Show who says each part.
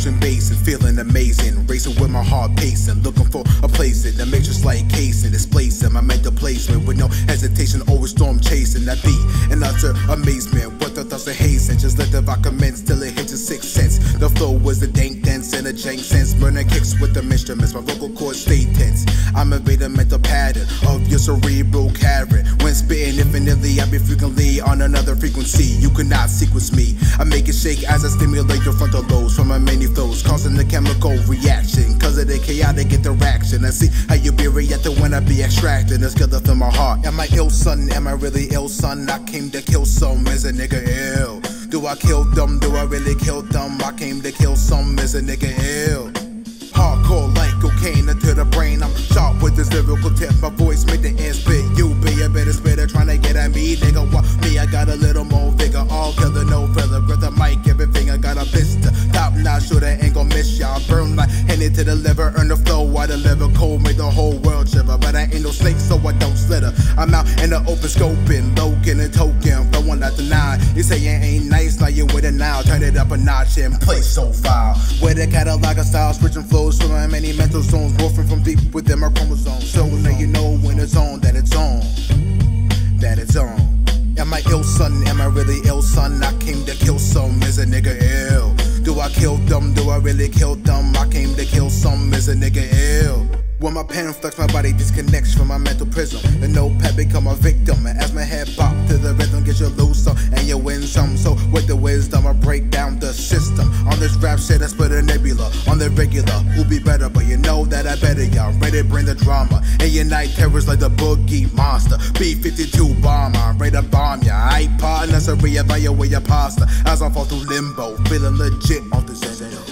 Speaker 1: ocean basin, feeling amazing. Racing with my heart pacing, looking for a place in the matrix like casing, displacing my mental placement with no hesitation, always storm chasing. That beat in utter amazement. What the thoughts of hazing, just let the rock commence till it hits your sixth sense. The flow was the dank dance and a jank sense. Burning kicks with the instruments, my vocal cords stay tense. I'm a mental pattern of your cerebral carrot. When spitting infinitely, I be frequently on another frequency. You cannot sequence me. I make it shake as I stimulate your frontal lobes from my many flows, causing the chemical reaction. Cause of the chaotic interaction. I see how you be reacting when I be extracting the skill from my heart. Am I ill, son? Am I really ill, son? I came to kill some. Is a nigga ill? Do I kill them? Do I really kill them? I came to kill some. Is a nigga ill? To the liver, earn the flow. While the liver cold, make the whole world shiver. But I ain't no snake, so I don't slither. I'm out in the open scoping, loking and token. Flowing out the nine. You say it ain't nice, now you with it now. Turn it up a notch and play so foul. With a catalog of styles, switching flows, swimming many mental zones, morphing from deep within my chromosomes. So now you know when it's on, that it's on. That it's on. Am I ill, son? Am I really ill, son? I came to kill some. Is a nigga ill? Do I kill them? Do I really kill them? Some. Is a nigga ill? When my pen flex, my body disconnects from my mental prism. The notepad become a victim. And as my head pop to the rhythm, get you some and you win some. So with the wisdom, I break down the system. On this rap shit, I split a nebula. On the regular, who be better? But you know that I better, y'all. Ready to bring the drama. And unite terrors like the boogie monster. B-52 bomber, ready to bomb ya. I partners, so reevaluate your pasta. As I fall through limbo, feeling legit on this end.